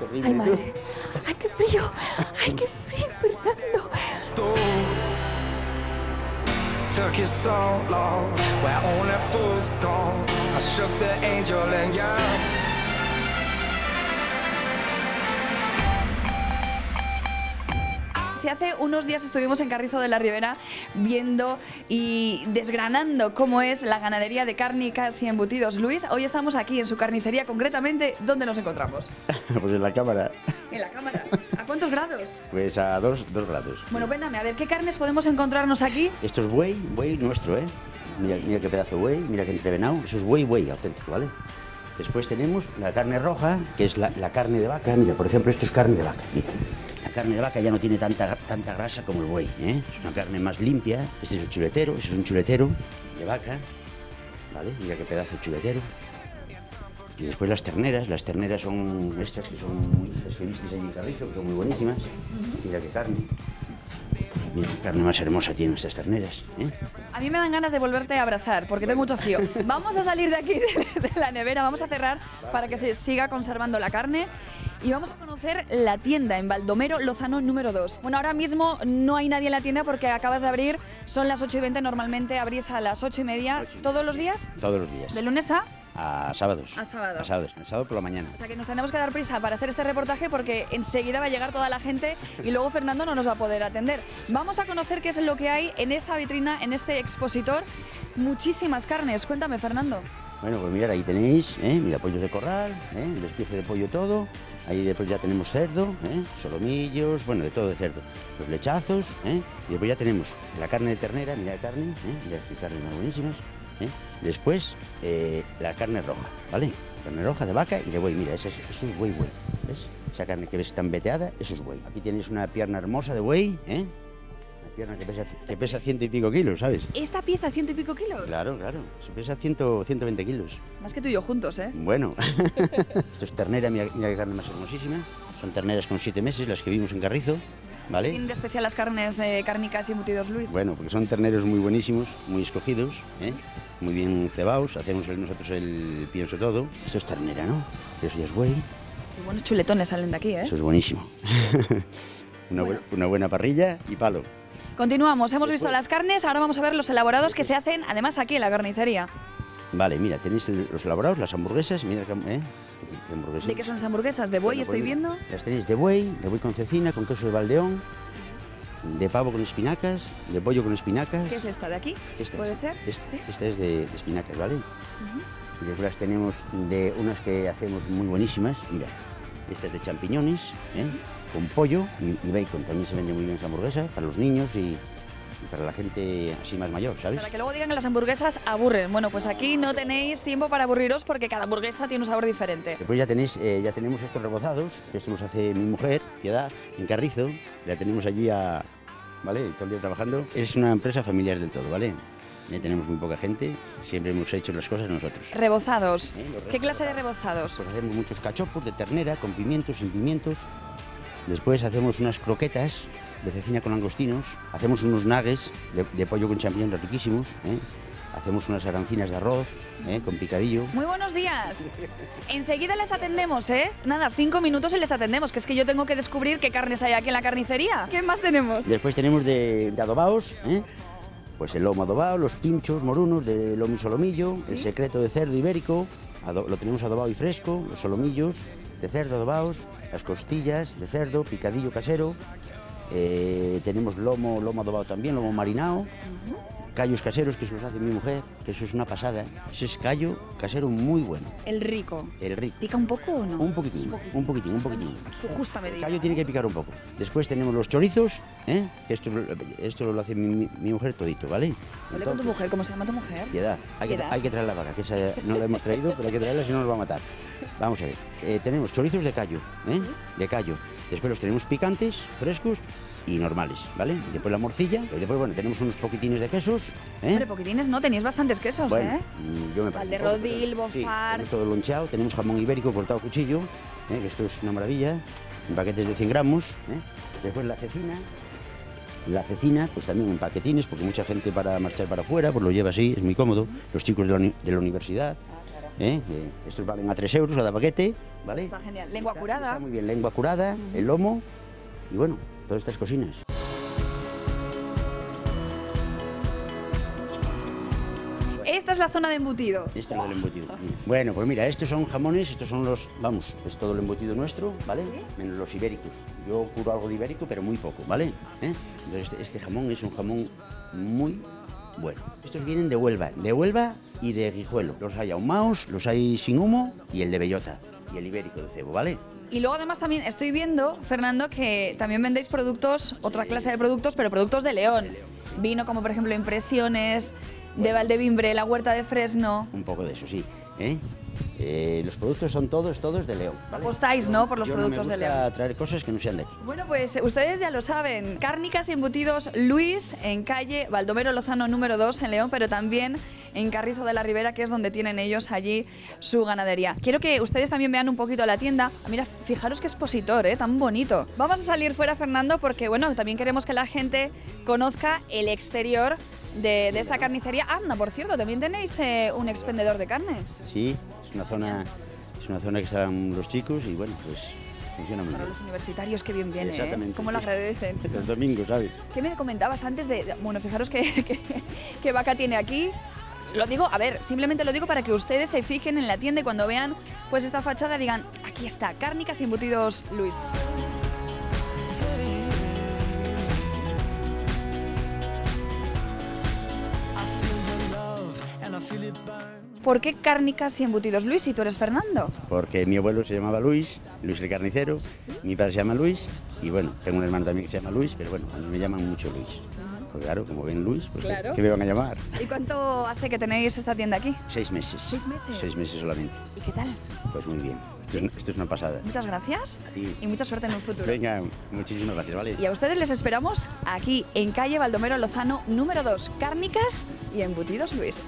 Terrible, Ay, madre. Ay, qué frío. Ay, qué frío, Fernando. Took you so long, where only fools go. I shook the angel and you. Si hace unos días estuvimos en Carrizo de la Ribera viendo y desgranando cómo es la ganadería de cárnicas y embutidos. Luis, hoy estamos aquí en su carnicería, concretamente, ¿dónde nos encontramos? Pues en la cámara, En la cámara. ¿A cuántos grados? pues a dos, dos grados. Bueno, cuéntame, a ver, ¿qué carnes podemos encontrarnos aquí? Esto es buey, buey nuestro, ¿eh? Mira, mira qué pedazo de buey, mira qué entrevenado. Eso es buey, buey auténtico, ¿vale? Después tenemos la carne roja, que es la, la carne de vaca. Mira, por ejemplo, esto es carne de vaca. Mira. La carne de vaca ya no tiene tanta, tanta grasa como el buey, ¿eh? Es una carne más limpia. Este es el chuletero, ese es un chuletero de vaca, ¿vale? Mira qué pedazo de chuletero. Y después las terneras, las terneras son estas que son las que visteis allí en Carrizo, que son muy buenísimas. Mira qué carne. Mira qué carne más hermosa tienen estas terneras, ¿eh? A mí me dan ganas de volverte a abrazar porque tengo mucho frío. Vamos a salir de aquí, de, de la nevera, vamos a cerrar para que se siga conservando la carne. Y vamos a conocer la tienda en Baldomero Lozano número 2. Bueno, ahora mismo no hay nadie en la tienda porque acabas de abrir, son las 8 y 20, normalmente abrís a las 8 y media todos los días, Todos los días. de lunes a... A sábados. A sábado. A sábados. El sábado por la mañana. O sea que nos tenemos que dar prisa para hacer este reportaje porque enseguida va a llegar toda la gente y luego Fernando no nos va a poder atender. Vamos a conocer qué es lo que hay en esta vitrina, en este expositor. Muchísimas carnes. Cuéntame, Fernando. Bueno, pues mirad, ahí tenéis, ¿eh? mira, pollos de corral, ¿eh? el despiece de pollo todo. Ahí después ya tenemos cerdo, ¿eh? solomillos, bueno, de todo de cerdo. Los lechazos, y después ya tenemos la carne de ternera, mira la carne, ¿eh? mira qué carnes más buenísimas. Después la carne roja, ¿vale? Carne roja de vaca y de buey, mira, ese es, eso es buey, buey, ¿ves? Esa carne que ves tan veteada, eso es buey. Aquí tienes una pierna hermosa de buey, ¿eh? Pierna que pesa, que pesa ciento y pico kilos, ¿sabes? Esta pieza, ciento y pico kilos. Claro, claro, se pesa ciento, 120 kilos. Más que tú y yo juntos, ¿eh? Bueno, esto es ternera, mira, mira qué carne más hermosísima. Son terneras con siete meses, las que vimos en Carrizo, ¿vale? Tienen de especial las carnes eh, cárnicas y embutidos, Luis. Bueno, porque son terneros muy buenísimos, muy escogidos, ¿eh? muy bien cebados, hacemos nosotros el pienso todo. Esto es ternera, ¿no? Eso ya es buey, Qué buenos chuletones salen de aquí, ¿eh? eso es buenísimo. una, bu- una buena parrilla y palo. Continuamos, hemos visto las carnes, ahora vamos a ver los elaborados que se hacen además aquí en la carnicería. Vale, mira, tenéis los elaborados, las hamburguesas, mira, ¿eh? ¿De qué son las hamburguesas? ¿De buey Bueno, estoy pues viendo? Las tenéis de buey, de buey con cecina, con queso de baldeón, de pavo con espinacas, de pollo con espinacas. ¿Qué es esta de aquí? Esta ¿Puede es- ser? Esta, Sí. esta es de, de espinacas, ¿vale? Y después las tenemos de unas que hacemos muy buenísimas. Mira, esta es de champiñones, ¿eh? Con pollo y, y bacon. También se vende muy bien esa hamburguesa para los niños y, y para la gente así más mayor, ¿sabes? Para que luego digan que las hamburguesas aburren. Bueno, pues aquí no tenéis tiempo para aburriros porque cada hamburguesa tiene un sabor diferente. Después ya tenéis, eh, ya tenemos estos rebozados, que esto los hace mi mujer, Piedad, en Carrizo. La tenemos allí a, ¿vale? Todo el día trabajando. Es una empresa familiar del todo, ¿vale? Ya tenemos muy poca gente, siempre hemos hecho las cosas nosotros. Rebozados. Eh, los ¿Qué clase de rebozados? Pues hacemos muchos cachopos de ternera con pimientos, sin pimientos. Después hacemos unas croquetas de cecina con langostinos. Hacemos unos nuggets de, de pollo con champiñones riquísimos. ¿eh? Hacemos unas arancinas de arroz ¿eh? con picadillo. Muy buenos días. Enseguida les atendemos, ¿eh? Nada, cinco minutos y les atendemos, que es que yo tengo que descubrir qué carnes hay aquí en la carnicería. ¿Qué más tenemos? Después tenemos de, de adobaos, ¿eh? pues el lomo adobado, los pinchos morunos de lomo y solomillo, el secreto de cerdo ibérico, lo tenemos adobado y fresco, los solomillos de cerdo adobados, las costillas de cerdo, picadillo casero, eh, tenemos lomo, lomo adobado también, lomo marinado, callos caseros que se los hace mi mujer, que eso es una pasada, ese es callo casero muy bueno, El rico. el rico. ¿Pica un poco o no? Un poquitín, un poquitín, un poquitín. Su justa El medida. callo tiene que picar un poco. Después tenemos los chorizos, ¿eh? que esto, esto lo hace mi, mi mujer todito, ¿vale? Hable con tu Entonces, mujer, ¿cómo se llama tu mujer? Piedad, hay que, hay que traer la vaca, que esa no la hemos traído, pero hay que traerla si no nos va a matar. Vamos a ver, eh, tenemos chorizos de callo, ¿eh? de callo. Después los tenemos picantes, frescos y normales, ¿vale? Y después la morcilla, y después, bueno, tenemos unos poquitines de quesos, ¿eh? Hombre, poquitines no, tenéis bastantes quesos, Bueno, ¿eh? mm, yo me Valderrodil, pero- sí, bofar. tenemos todo loncheado, tenemos jamón ibérico cortado a cuchillo, ¿eh? que esto es una maravilla, en paquetes de 100 gramos. ¿eh? Después la cecina, la cecina, pues también en paquetines, porque mucha gente para marchar para afuera, pues lo lleva así, es muy cómodo. Los chicos de la, uni- de la universidad, ¿eh? Estos valen a 3 euros cada paquete, ¿vale? Está genial. Lengua Está- curada. Está muy bien, lengua curada, el lomo y bueno, todas estas cocinas. Esta es la zona de embutido. Este es el embutido. Mira. Bueno, pues mira, estos son jamones, estos son los, vamos, es todo el embutido nuestro, ¿vale? Menos los ibéricos. Yo curo algo de ibérico, pero muy poco, ¿vale? ¿Eh? Entonces este, este jamón es un jamón muy bueno. Estos vienen de Huelva, de Huelva y de Guijuelo. Los hay ahumados, los hay sin humo y el de bellota y el ibérico de cebo, ¿vale? Y luego además también estoy viendo, Fernando, que también vendéis productos, otra clase de productos, pero productos de León. Vino como por ejemplo impresiones, de Valdevimbre, la huerta de Fresno. Un poco de eso, sí. ¿Eh? Eh, los productos son todos, todos de León. ¿vale? Apostáis, ¿no? por los Yo productos no me de gusta León. traer cosas que no sean de aquí. Bueno, pues eh, ustedes ya lo saben. Cárnicas y embutidos Luis en calle Baldomero Lozano número 2 en León, pero también en Carrizo de la Ribera, que es donde tienen ellos allí su ganadería. Quiero que ustedes también vean un poquito la tienda. Ah, Mira, fijaros qué expositor, ¿eh? Tan bonito. Vamos a salir fuera, Fernando, porque bueno, también queremos que la gente conozca el exterior de, de esta carnicería. Anda, por cierto, también tenéis eh, un expendedor de carne. Sí, es una zona, es una zona que están los chicos y bueno, pues funciona muy Para bien. los universitarios, qué bien viene, ¿eh? Exactamente, ¿Cómo lo sí. agradecen? Los domingos, ¿sabes? ¿Qué me comentabas antes de, bueno, fijaros qué que, que vaca tiene aquí? Lo digo, a ver, simplemente lo digo para que ustedes se fijen en la tienda y cuando vean pues esta fachada digan, aquí está, cárnicas y embutidos Luis. ¿Por qué cárnicas y embutidos Luis si tú eres Fernando? Porque mi abuelo se llamaba Luis, Luis el carnicero, mi padre se llama Luis y bueno, tengo un hermano también que se llama Luis, pero bueno, a mí me llaman mucho Luis. Pues claro, como ven Luis, pues Claro. ¿qué me van a llamar? ¿Y cuánto hace que tenéis esta tienda aquí? Seis meses. ¿Seis meses? Seis meses solamente. ¿Y qué tal? Pues muy bien. Esto es, esto es una pasada. Muchas gracias y mucha suerte en un futuro. Venga, muchísimas gracias, ¿vale? Y a ustedes les esperamos aquí en calle Baldomero Lozano número 2, cárnicas y embutidos Luis.